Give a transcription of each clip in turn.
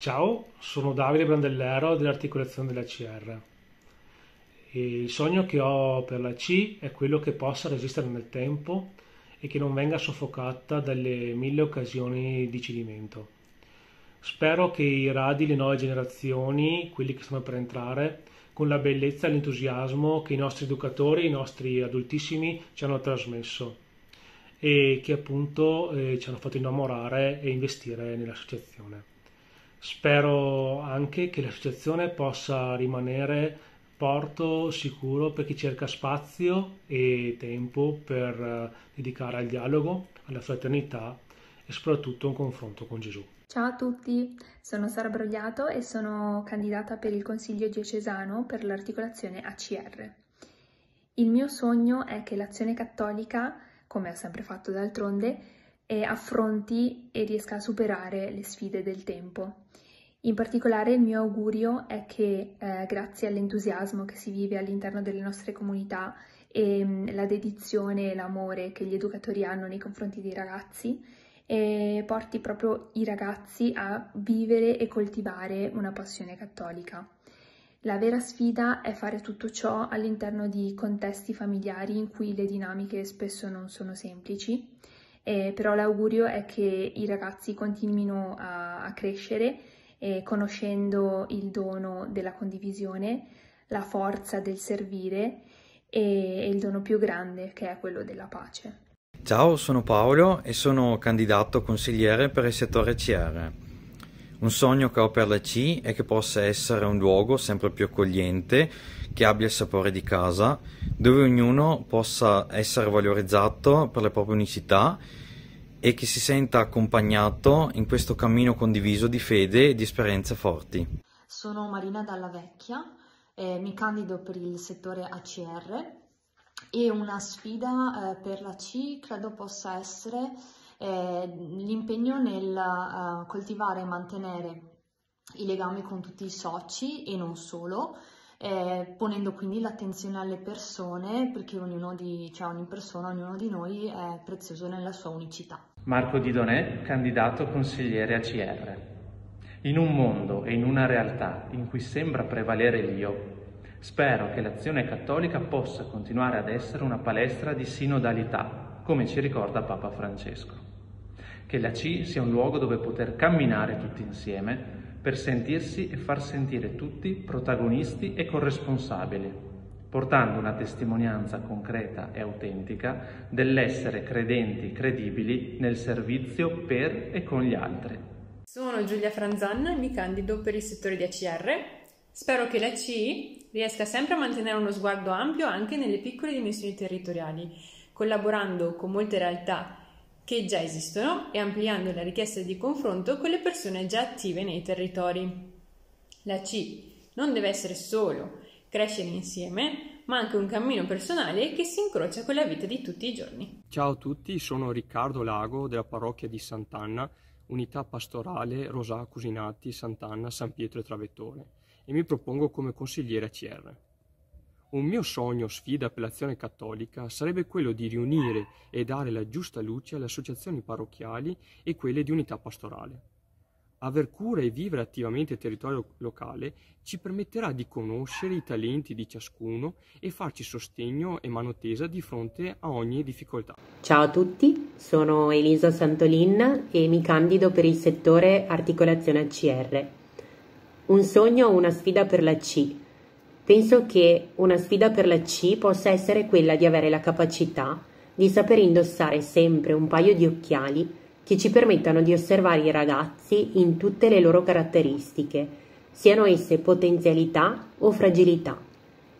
Ciao, sono Davide Brandellero dell'articolazione della CR. E il sogno che ho per la C è quello che possa resistere nel tempo e che non venga soffocata dalle mille occasioni di cedimento. Spero che i radi, le nuove generazioni, quelli che stanno per entrare, con la bellezza e l'entusiasmo che i nostri educatori, i nostri adultissimi ci hanno trasmesso e che appunto eh, ci hanno fatto innamorare e investire nell'associazione. Spero anche che l'associazione possa rimanere porto sicuro per chi cerca spazio e tempo per eh, dedicare al dialogo, alla fraternità e soprattutto un confronto con Gesù. Ciao a tutti, sono Sara Brogliato e sono candidata per il Consiglio diocesano per l'articolazione ACR. Il mio sogno è che l'azione cattolica, come ha sempre fatto d'altronde, affronti e riesca a superare le sfide del tempo. In particolare il mio augurio è che eh, grazie all'entusiasmo che si vive all'interno delle nostre comunità e mh, mm, la dedizione e l'amore che gli educatori hanno nei confronti dei ragazzi, e porti proprio i ragazzi a vivere e coltivare una passione cattolica. La vera sfida è fare tutto ciò all'interno di contesti familiari in cui le dinamiche spesso non sono semplici, eh, però l'augurio è che i ragazzi continuino a, a crescere eh, conoscendo il dono della condivisione, la forza del servire e, e il dono più grande che è quello della pace. Ciao, sono Paolo e sono candidato consigliere per il settore CR. Un sogno che ho per la C è che possa essere un luogo sempre più accogliente, che abbia il sapore di casa, dove ognuno possa essere valorizzato per le proprie unicità e che si senta accompagnato in questo cammino condiviso di fede e di esperienze forti. Sono Marina Dalla Vecchia, eh, mi candido per il settore ACR e una sfida eh, per la C credo possa essere eh, l'impegno nel uh, coltivare e mantenere i legami con tutti i soci e non solo, eh, ponendo quindi l'attenzione alle persone perché ognuno di, cioè ogni persona, ognuno di noi è prezioso nella sua unicità. Marco Didonè, candidato consigliere ACR. In un mondo e in una realtà in cui sembra prevalere l'io, Spero che l'azione cattolica possa continuare ad essere una palestra di sinodalità, come ci ricorda Papa Francesco. Che la C sia un luogo dove poter camminare tutti insieme per sentirsi e far sentire tutti protagonisti e corresponsabili, portando una testimonianza concreta e autentica dell'essere credenti credibili nel servizio per e con gli altri. Sono Giulia Franzanna e mi candido per il settore di ACR. Spero che la C riesca sempre a mantenere uno sguardo ampio anche nelle piccole dimensioni territoriali, collaborando con molte realtà che già esistono e ampliando la richiesta di confronto con le persone già attive nei territori. La C non deve essere solo crescere insieme, ma anche un cammino personale che si incrocia con la vita di tutti i giorni. Ciao a tutti, sono Riccardo Lago della parrocchia di Sant'Anna, unità pastorale Rosà Cusinati, Sant'Anna, San Pietro e Travettore e mi propongo come consigliere a CR. Un mio sogno sfida per l'azione cattolica sarebbe quello di riunire e dare la giusta luce alle associazioni parrocchiali e quelle di unità pastorale. Aver cura e vivere attivamente il territorio locale ci permetterà di conoscere i talenti di ciascuno e farci sostegno e mano tesa di fronte a ogni difficoltà. Ciao a tutti, sono Elisa Santolin e mi candido per il settore articolazione ACR. Un sogno o una sfida per la C? Penso che una sfida per la C possa essere quella di avere la capacità di saper indossare sempre un paio di occhiali che ci permettano di osservare i ragazzi in tutte le loro caratteristiche, siano esse potenzialità o fragilità,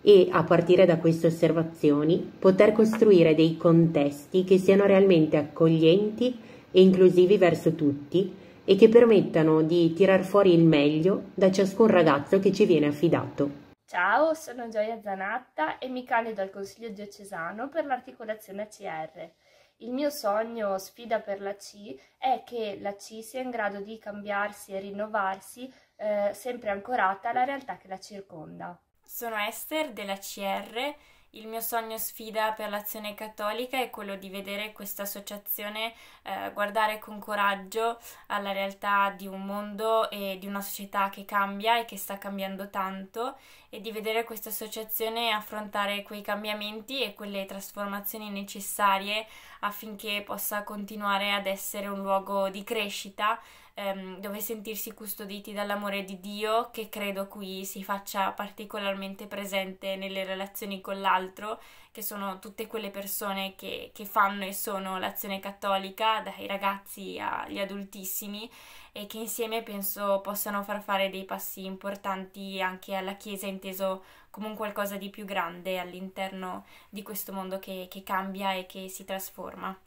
e a partire da queste osservazioni poter costruire dei contesti che siano realmente accoglienti e inclusivi verso tutti e che permettano di tirar fuori il meglio da ciascun ragazzo che ci viene affidato. Ciao, sono Gioia Zanatta e mi candido al Consiglio diocesano per l'articolazione ACR. Il mio sogno, sfida per la C, è che la C sia in grado di cambiarsi e rinnovarsi eh, sempre ancorata alla realtà che la circonda. Sono Esther della CR Il mio sogno sfida per l'azione cattolica è quello di vedere questa associazione eh, guardare con coraggio alla realtà di un mondo e di una società che cambia e che sta cambiando tanto e di vedere questa associazione affrontare quei cambiamenti e quelle trasformazioni necessarie affinché possa continuare ad essere un luogo di crescita ehm, dove sentirsi custoditi dall'amore di Dio che credo qui si faccia particolarmente presente nelle relazioni con l'altro, che sono tutte quelle persone che, che fanno e sono l'azione cattolica, dai ragazzi agli adultissimi, e che insieme penso possano far fare dei passi importanti anche alla Chiesa, inteso come un qualcosa di più grande all'interno di questo mondo che, che cambia e che si trasforma.